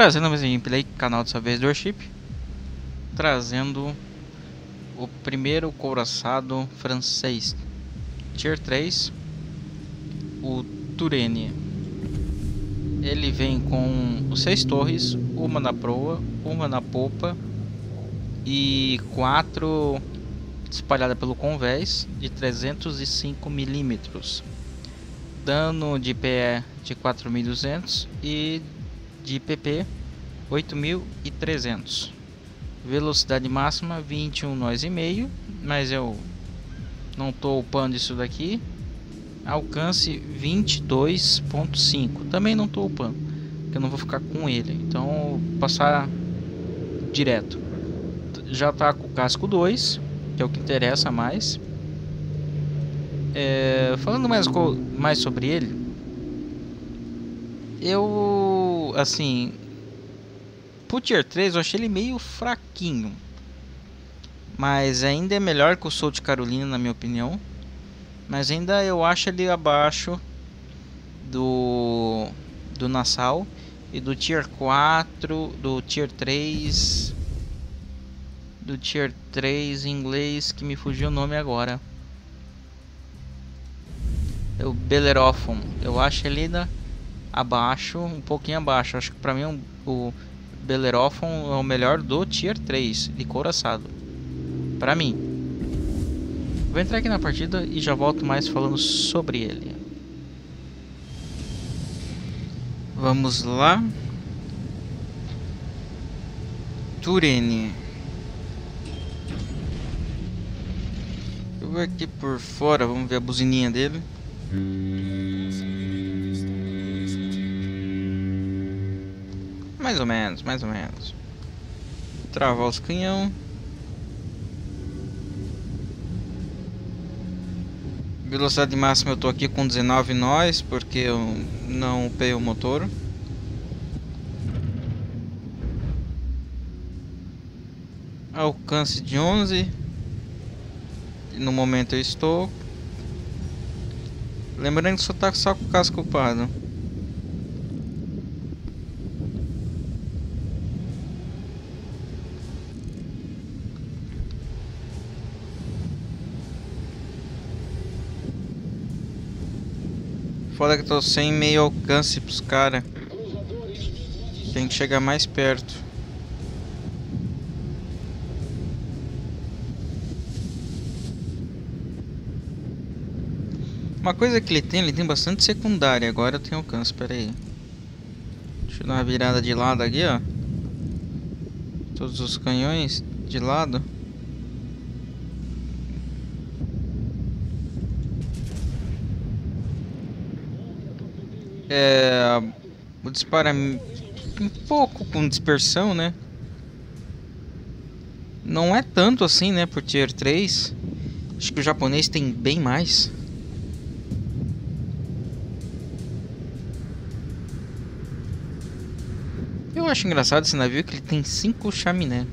trazendo mais um gameplay, canal dessa vez do Warship Trazendo o primeiro couraçado francês. Tier 3 O Turene Ele vem com os seis torres, uma na proa, uma na popa E quatro espalhadas pelo convés de 305 milímetros. Dano de PE de 4200 e de PP 8300 velocidade máxima 21 nós e meio mas eu não estou upando isso daqui. Alcance 22.5 também não estou upando porque eu não vou ficar com ele. Então passar direto. Já está com o casco 2 que é o que interessa mais. É, falando mais, mais sobre ele eu, assim, pro Tier 3 eu achei ele meio fraquinho. Mas ainda é melhor que o Soul de Carolina, na minha opinião. Mas ainda eu acho ele abaixo do do Nassau e do Tier 4, do Tier 3 do Tier 3 em inglês que me fugiu o nome agora. É o Bellerophon. Eu acho ele ainda abaixo, um pouquinho abaixo. Acho que pra mim o Bellerophon é o melhor do Tier 3 de couraçado. Pra mim. Vou entrar aqui na partida e já volto mais falando sobre ele. Vamos lá. Turene. Eu vou aqui por fora, vamos ver a buzininha dele. Mais ou menos, mais ou menos. Travar os canhão. Velocidade máxima eu tô aqui com 19 nós, porque eu não upei o motor. Alcance de 11. No momento eu estou. Lembrando que só tá só com o casco upado. Foda que tô sem meio alcance pros caras. Tem que chegar mais perto. Uma coisa que ele tem, ele tem bastante secundária. Agora eu tenho alcance, pera aí. Deixa eu dar uma virada de lado aqui, ó. Todos os canhões de lado. É, o disparo é um pouco com dispersão, né? Não é tanto assim, né, por Tier 3. Acho que o japonês tem bem mais. Eu acho engraçado esse navio que ele tem 5 chaminé.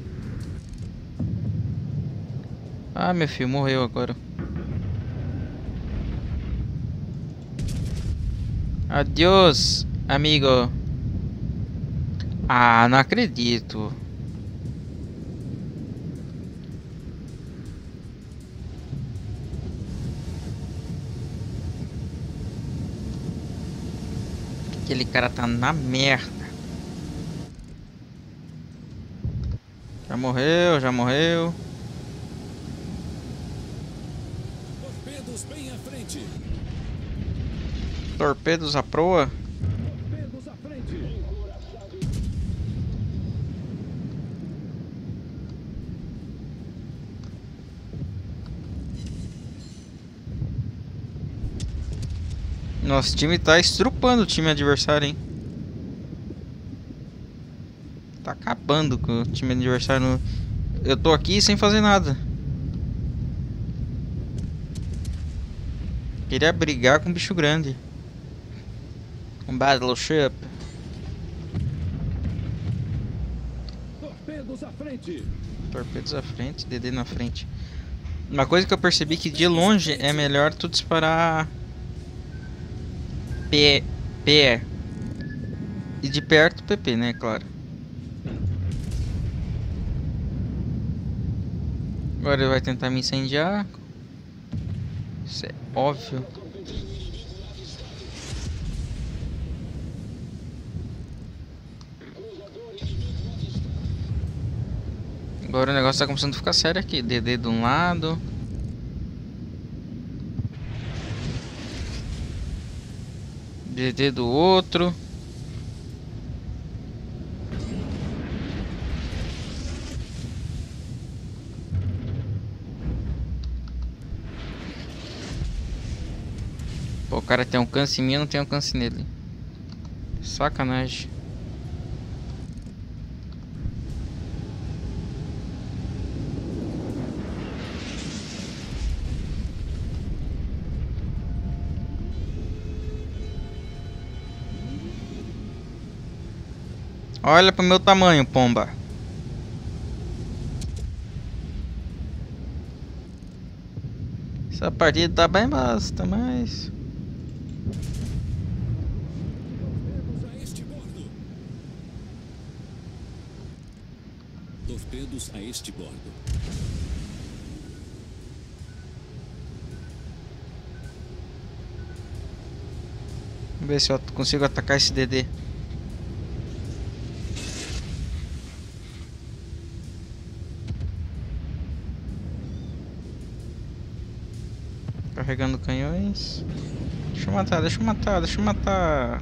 Ah, meu filho, morreu agora. Adiós, amigo. Ah, não acredito. Aquele cara tá na merda. Já morreu, já morreu. Torpedos bem à frente. Torpedos à proa. Nosso time tá estrupando o time adversário, hein? Tá acabando com o time adversário. Eu tô aqui sem fazer nada. Queria brigar com um bicho grande. Um battleship. Torpedos à frente. Torpedos à frente, DD na frente. Uma coisa que eu percebi que de longe é melhor tu disparar P PE. E de perto PP, né, claro. Agora ele vai tentar me incendiar. Isso é óbvio. Agora o negócio tá começando a ficar sério aqui. DD de um lado. DD do outro. Pô, o cara tem um câncer em mim, não tem um câncer nele. Sacanagem. Olha pro meu tamanho, pomba. Essa partida tá bem basta, mas... Torpedos a este bordo. Vamos ver se eu consigo atacar esse DD. Carregando canhões. Deixa eu matar, deixa eu matar, deixa eu matar.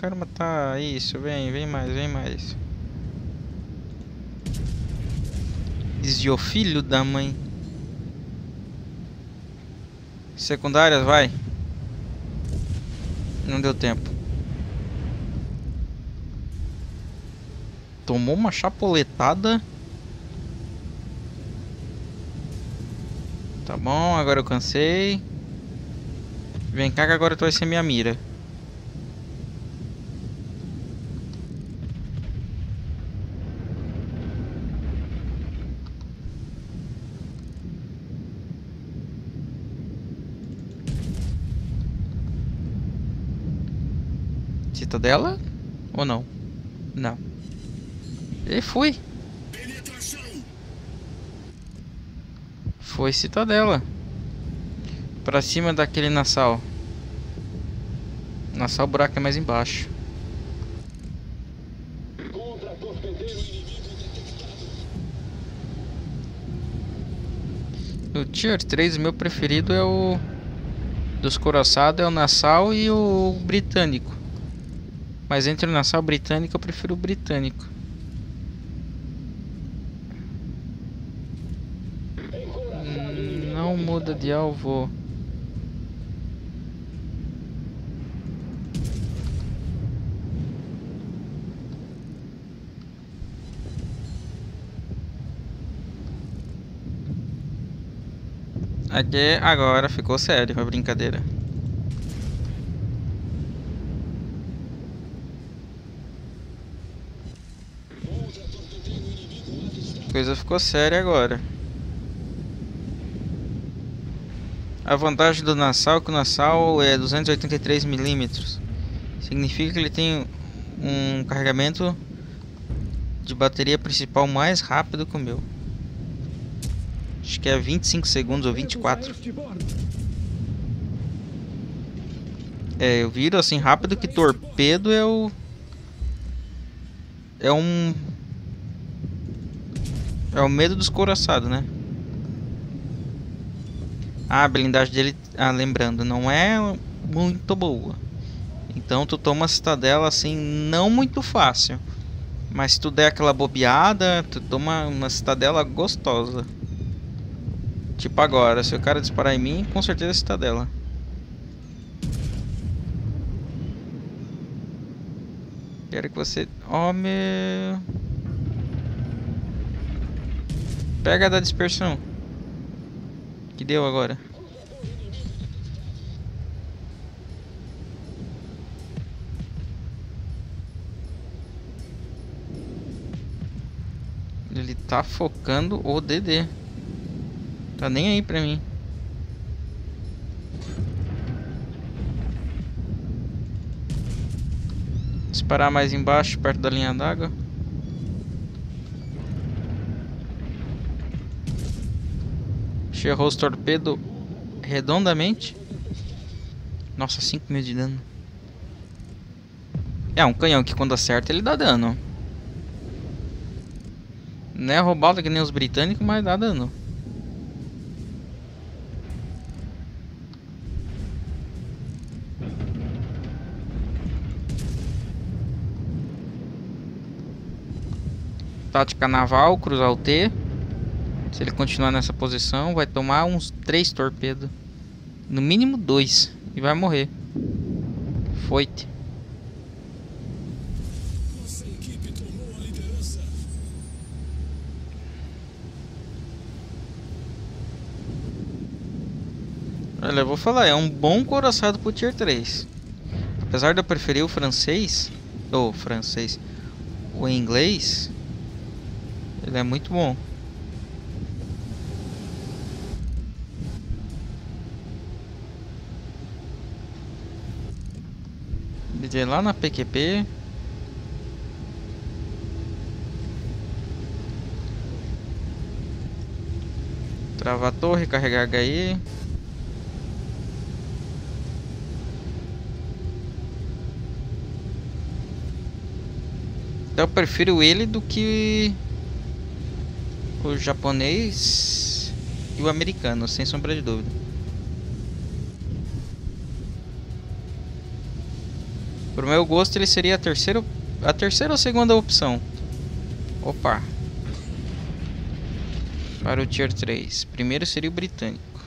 Quero matar. Isso, vem, vem mais, vem mais. Desviou filho da mãe. Secundárias, vai. Não deu tempo. Tomou uma chapoletada. Tá bom, agora eu cansei. Vem cá que agora tu vai ser minha mira. Citadela? Ou não? Não. E fui. Foi Citadela. Pra cima daquele Nassau. Nassau o buraco é mais embaixo. No Tier 3 o meu preferido é o... Dos coraçados é o Nassau e o britânico. Mas entre o Nassau e o britânico eu prefiro o britânico. Não muda de alvo. Aqui agora ficou sério a brincadeira. Coisa ficou séria agora. A vantagem do Nassau é que o Nassau é 283 milímetros. Significa que ele tem um carregamento de bateria principal mais rápido que o meu. Acho que é 25 segundos ou 24. É, eu viro assim rápido que torpedo é o... É um... É o medo dos coraçados, né? A blindagem dele, ah, lembrando, não é muito boa. Então tu toma a citadela assim, não muito fácil. Mas se tu der aquela bobeada, tu toma uma citadela gostosa. Tipo agora, se o cara disparar em mim, com certeza é citadela. Quero que você... Oh, meu... Pega da dispersão. Que deu agora? Ele tá focando o DD. Tá nem aí pra mim. Disparar mais embaixo, perto da linha d'água. Cherrou os torpedo redondamente. Nossa, 5 mil de dano. É, um canhão que quando acerta ele dá dano. Não é roubado que nem os britânicos, mas dá dano. Tática naval, cruzar o T. Se ele continuar nessa posição, vai tomar uns 3 torpedos. No mínimo 2. E vai morrer. Foite. Olha, eu vou falar, é um bom coraçado pro Tier 3. Apesar de eu preferir o francês, ou francês, o inglês, ele é muito bom. Lá na PQP. Trava a torre, carregar HE. Então eu prefiro ele do que o japonês e o americano, sem sombra de dúvida. Pro meu gosto ele seria a terceira, a terceira ou segunda opção. Opa. Para o Tier 3. Primeiro seria o britânico.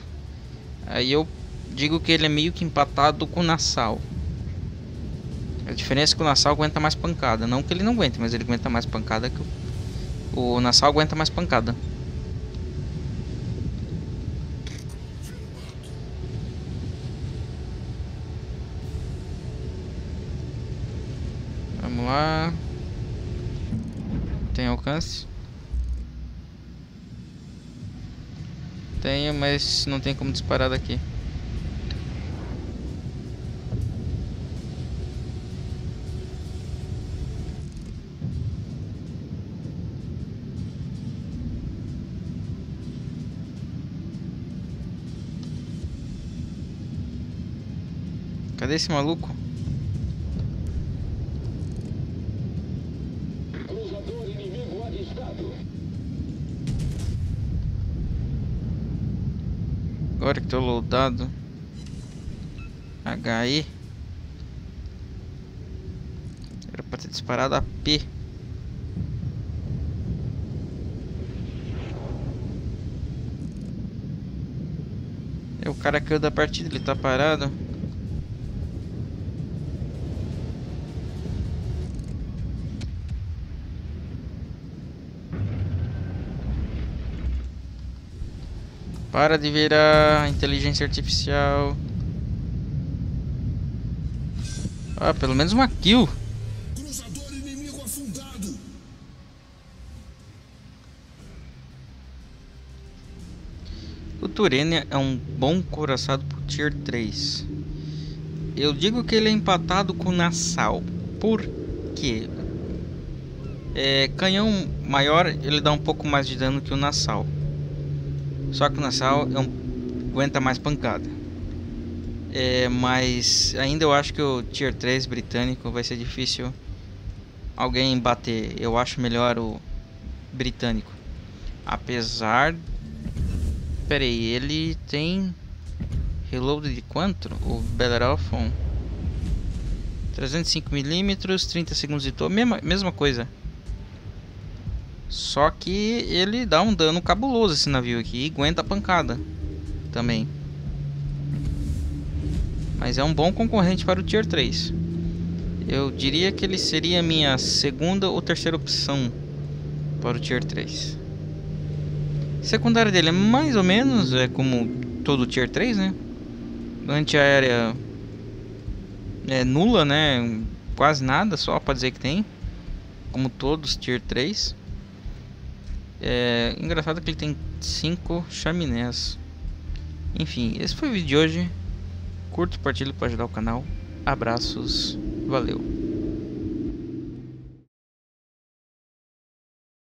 Aí eu digo que ele é meio que empatado com o Nassau. A diferença é que o Nassau aguenta mais pancada. Não que ele não aguente, mas ele aguenta mais pancada que o... O Nassau aguenta mais pancada. Vamos lá. Tem alcance? Tenho, mas não tem como disparar daqui. Cadê esse maluco? Agora que tô loadado. HE. Era pra ter disparado a P. É, o cara caiu da partida, ele tá parado. Para de virar inteligência artificial. Ah, pelo menos uma kill. O Turenia é um bom coraçado pro Tier 3. Eu digo que ele é empatado com o Nassau. Por quê? É, canhão maior, ele dá um pouco mais de dano que o Nassau. Só que o Nassau é um, aguenta mais pancada. É, mas ainda eu acho que o Tier 3 britânico vai ser difícil alguém bater. Eu acho melhor o britânico. Apesar... Pera aí, ele tem... Reload de quanto? O Bellerophon? 305mm, 30 segundos de torre, mesma, mesma coisa. Só que ele dá um dano cabuloso esse navio aqui e aguenta a pancada também. Mas é um bom concorrente para o Tier 3. Eu diria que ele seria a minha segunda ou terceira opção para o Tier 3. secundária dele é mais ou menos é como todo Tier 3, né? Antiaérea é nula, né? Quase nada, só para dizer que tem. Como todos Tier 3. É engraçado que ele tem 5 chaminés. Enfim, esse foi o vídeo de hoje. Curta, compartilhe para ajudar o canal. Abraços, valeu.